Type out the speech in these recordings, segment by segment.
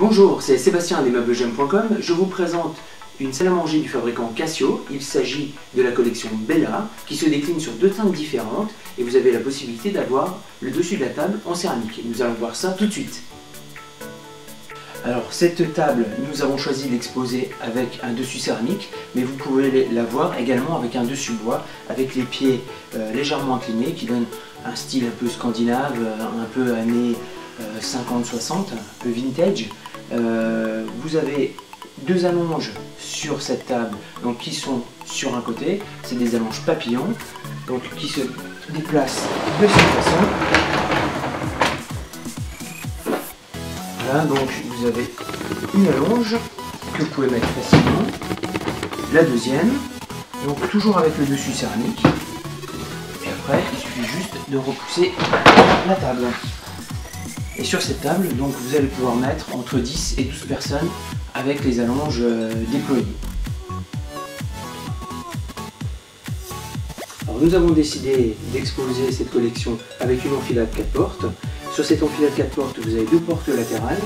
Bonjour, c'est Sébastien des meublesgem.com. Je vous présente une salle à manger du fabricant Casio. Il s'agit de la collection Bella qui se décline sur deux teintes différentes et vous avez la possibilité d'avoir le dessus de la table en céramique. Nous allons voir ça tout de suite. Alors cette table, nous avons choisi de l'exposer avec un dessus céramique, mais vous pouvez la voir également avec un dessus bois, avec les pieds légèrement inclinés qui donnent un style un peu scandinave, un peu années 50-60, un peu vintage. Euh, vous avez deux allonges sur cette table donc qui sont sur un côté, c'est des allonges papillons donc qui se déplacent de cette façon. Donc vous avez une allonge que vous pouvez mettre facilement, la deuxième, donc toujours avec le dessus céramique, et après il suffit juste de repousser la table. Et sur cette table, donc, vous allez pouvoir mettre entre 10 et 12 personnes avec les allonges euh, déployées. Alors, nous avons décidé d'exposer cette collection avec une enfilade 4 portes. Sur cette enfilade 4 portes, vous avez deux portes latérales,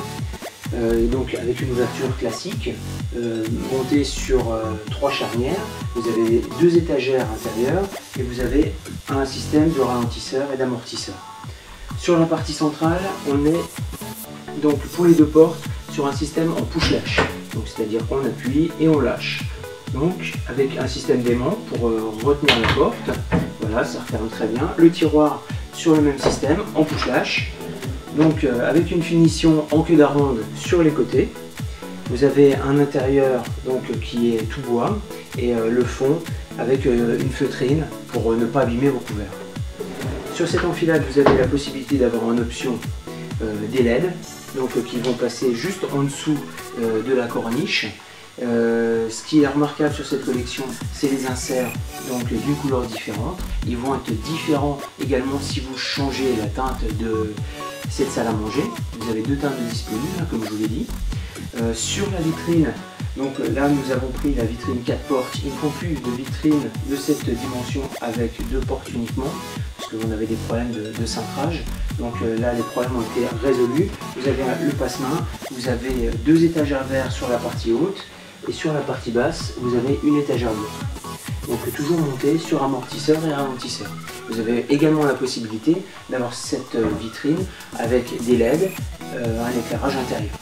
euh, donc avec une ouverture classique, euh, montée sur trois charnières. Vous avez deux étagères intérieures et vous avez un système de ralentisseur et d'amortisseur. Sur la partie centrale, on est donc pour les deux portes sur un système en push-lâche. C'est-à-dire qu'on appuie et on lâche. Donc avec un système d'aimant pour euh, retenir la porte. Voilà, ça referme très bien. Le tiroir sur le même système en push-lâche. Donc euh, avec une finition en queue d'aronde sur les côtés. Vous avez un intérieur donc, qui est tout bois et euh, le fond avec une feutrine pour ne pas abîmer vos couverts. Sur cette enfilade, vous avez la possibilité d'avoir en option euh, des LED, donc, euh, qui vont passer juste en dessous euh, de la corniche. Ce qui est remarquable sur cette collection, c'est les inserts donc d'une couleur différente. Ils vont être différents également si vous changez la teinte de cette salle à manger. Vous avez deux teintes disponibles, hein, comme je vous l'ai dit. sur la vitrine, donc là nous avons pris la vitrine 4 portes. Il ne faut plus de vitrine de cette dimension avec deux portes uniquement on avait des problèmes de, cintrage. Donc euh, là, les problèmes ont été résolus. Vous avez le passe-main, vous avez deux étagères verts sur la partie haute et sur la partie basse, vous avez une étagère bleue. Donc toujours monté sur amortisseur et ralentisseur. Vous avez également la possibilité d'avoir cette euh, vitrine avec des LED, euh, un éclairage intérieur.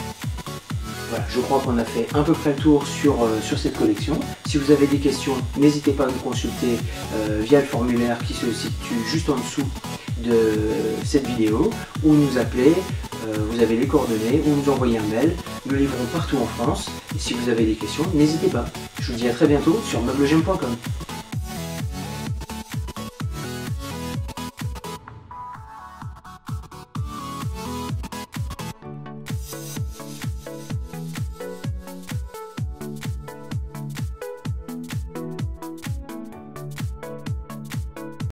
Voilà, je crois qu'on a fait à peu près le tour sur, sur cette collection. Si vous avez des questions, n'hésitez pas à nous consulter euh, via le formulaire qui se situe juste en dessous de cette vidéo ou nous appeler, euh, vous avez les coordonnées ou nous envoyer un mail. Nous livrons partout en France. Et si vous avez des questions, n'hésitez pas. Je vous dis à très bientôt sur meublegen.com.